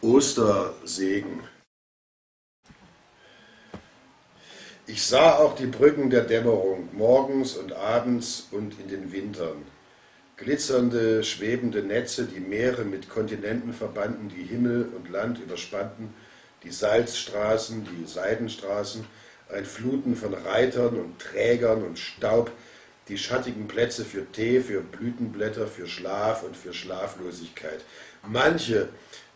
Ostersegen. Ich sah auch die Brücken der Dämmerung, morgens und abends und in den Wintern. Glitzernde, schwebende Netze, die Meere mit Kontinenten verbanden, die Himmel und Land überspannten, die Salzstraßen, die Seidenstraßen, ein Fluten von Reitern und Trägern und Staub, die schattigen Plätze für Tee, für Blütenblätter, für Schlaf und für Schlaflosigkeit. Manche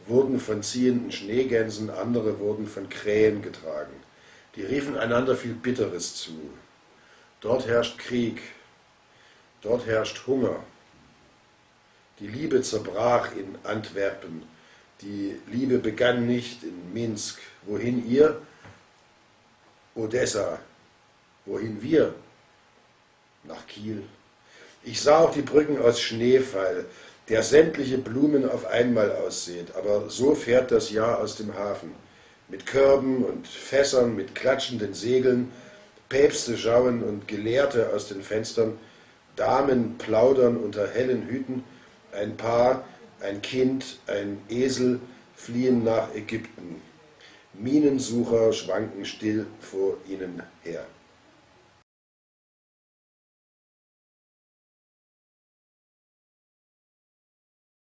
wurden von ziehenden Schneegänsen, andere wurden von Krähen getragen. Die riefen einander viel Bitteres zu. Dort herrscht Krieg, dort herrscht Hunger. Die Liebe zerbrach in Antwerpen, die Liebe begann nicht in Minsk. Wohin ihr? Odessa. Wohin wir? Nach Kiel. Ich sah auch die Brücken aus Schneefall, der sämtliche Blumen auf einmal aussieht, aber so fährt das Jahr aus dem Hafen. Mit Körben und Fässern, mit klatschenden Segeln, Päpste schauen und Gelehrte aus den Fenstern, Damen plaudern unter hellen Hüten, ein Paar, ein Kind, ein Esel fliehen nach Ägypten. Minensucher schwanken still vor ihnen her.